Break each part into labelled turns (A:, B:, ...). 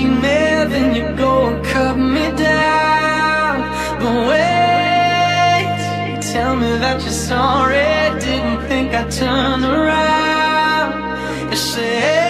A: female, then you go and cut me down But wait, you tell me that you're sorry Didn't think I'd turn around You say,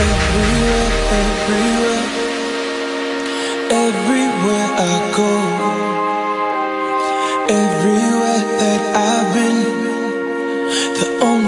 A: Everywhere, everywhere, everywhere I go, everywhere that I've been, the only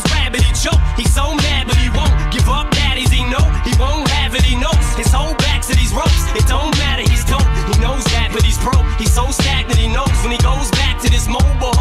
A: mobile.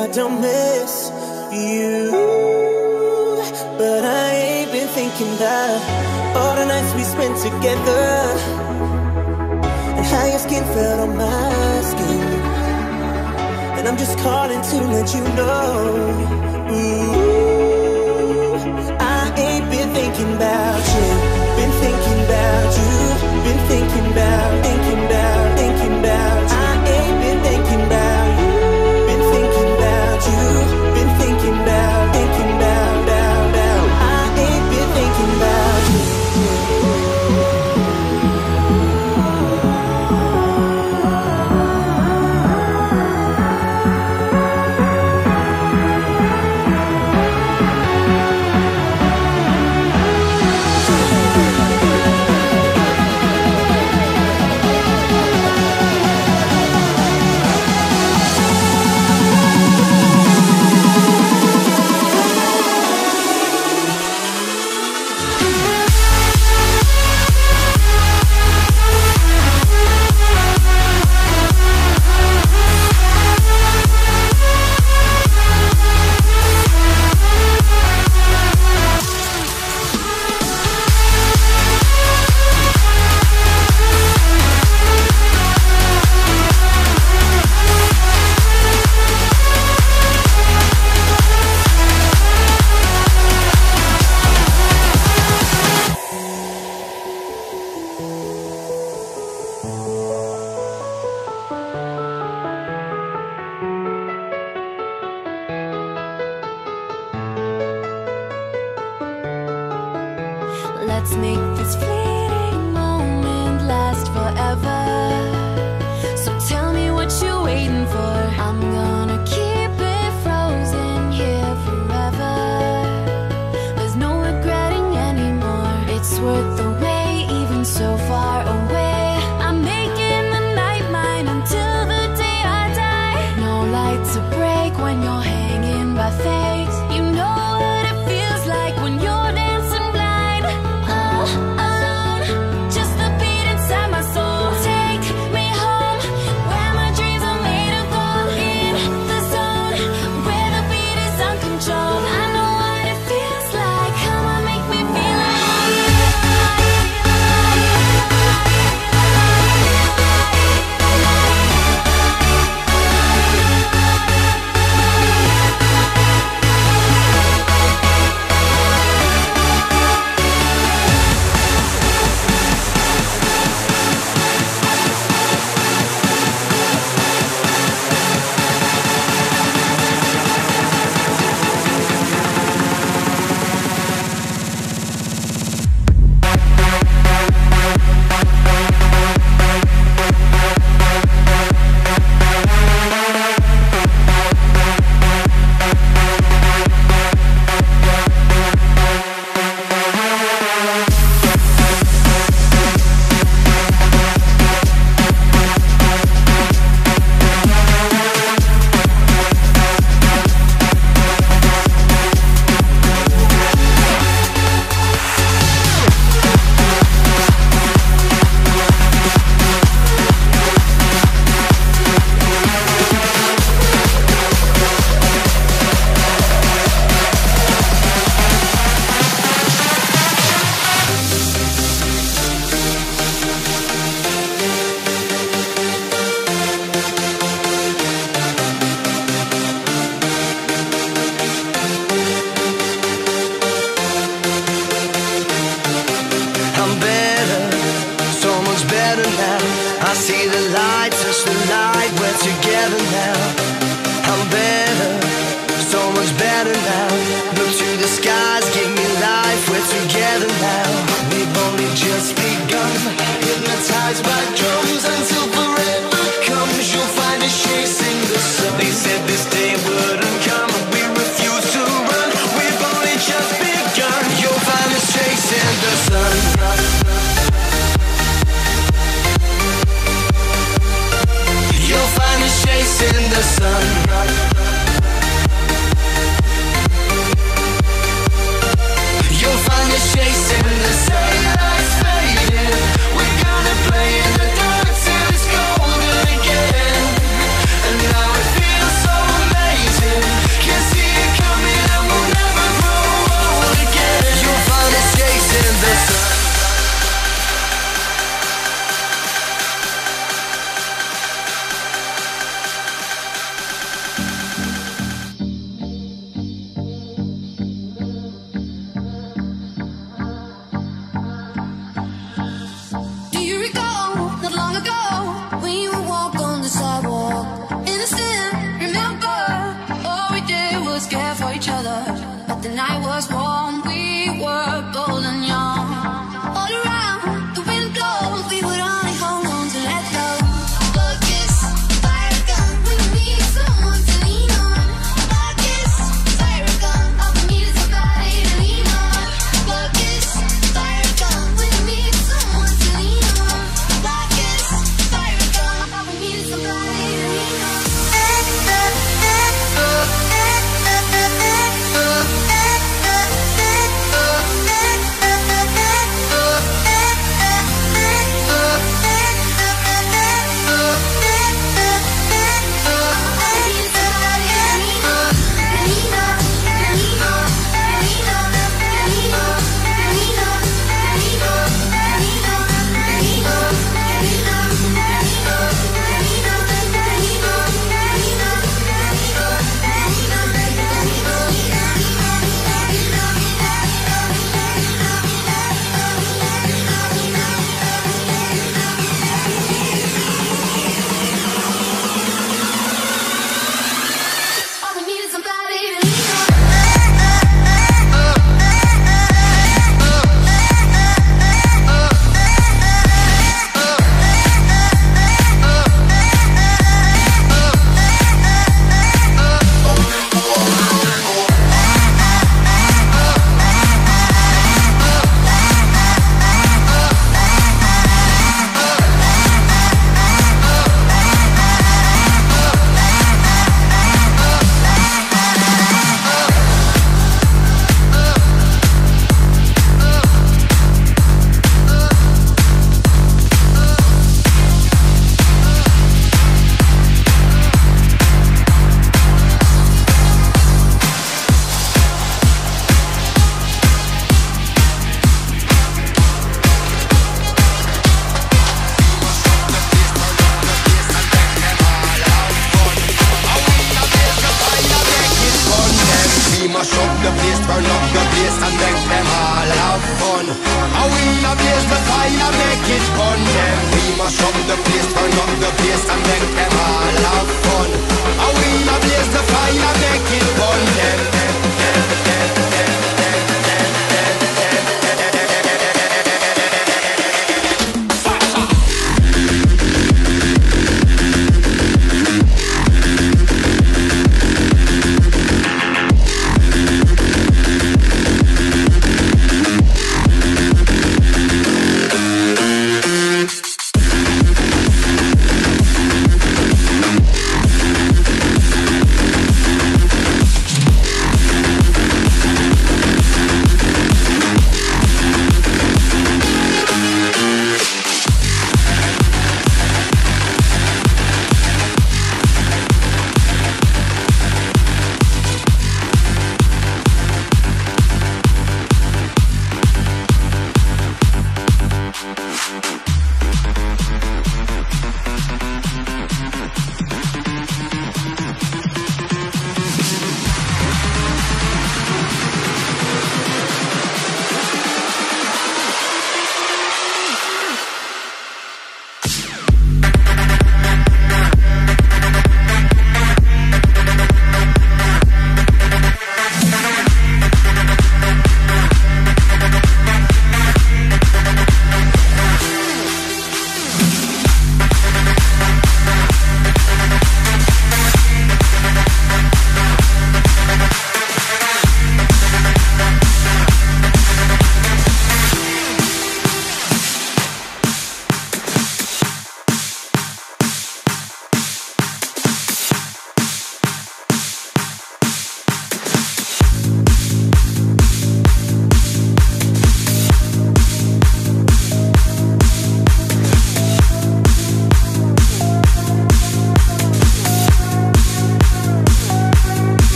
A: I don't miss you But I ain't been thinking that All the nights we spent together And how your skin felt on my skin And I'm just calling to let you know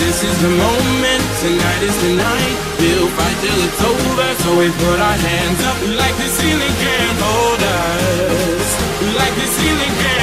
A: this is the moment, tonight is the night. We'll fight till it's over, so we put our hands up like the ceiling can't hold us. Like the ceiling can't.